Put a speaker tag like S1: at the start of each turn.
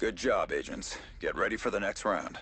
S1: Good job, agents. Get ready for the next round.